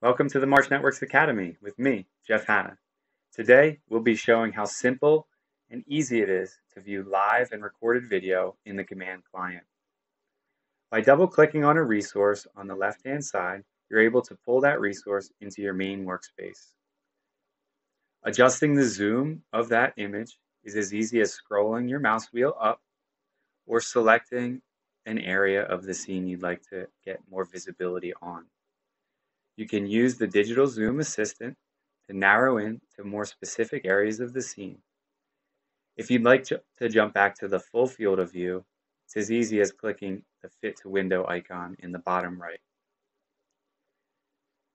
Welcome to the March Networks Academy with me, Jeff Hanna. Today, we'll be showing how simple and easy it is to view live and recorded video in the Command Client. By double-clicking on a resource on the left-hand side, you're able to pull that resource into your main workspace. Adjusting the zoom of that image is as easy as scrolling your mouse wheel up or selecting an area of the scene you'd like to get more visibility on. You can use the digital zoom assistant to narrow in to more specific areas of the scene. If you'd like to, jump back to the full field of view, it's as easy as clicking the fit to window icon in the bottom right.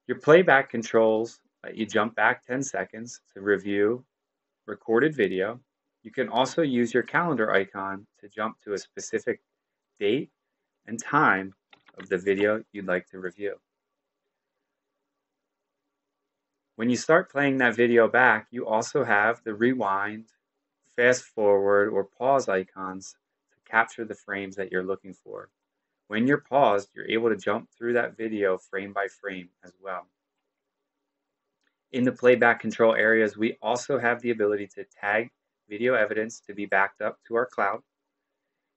Your playback controls let you jump back 10 seconds to review recorded video. You can also use your calendar icon to jump to a specific date and time of the video you'd like to review. When you start playing that video back, you also have the rewind, fast forward, or pause icons to capture the frames that you're looking for. When you're paused, you're able to jump through that video frame by frame as well. In the playback control areas, we also have the ability to tag video evidence to be backed up to our cloud.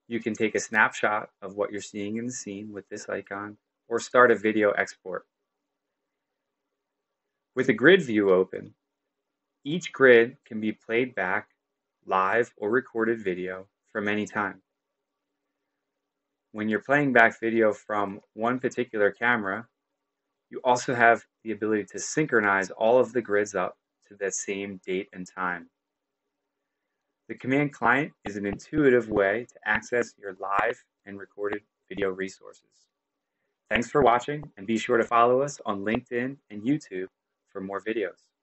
You can take a snapshot of what you're seeing in the scene with this icon or start a video export. With a grid view open, each grid can be played back live or recorded video from any time. When you're playing back video from one particular camera, you also have the ability to synchronize all of the grids up to the same date and time. The command client is an intuitive way to access your live and recorded video resources. Thanks for watching and be sure to follow us on LinkedIn and YouTube for more videos.